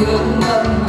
nước mắt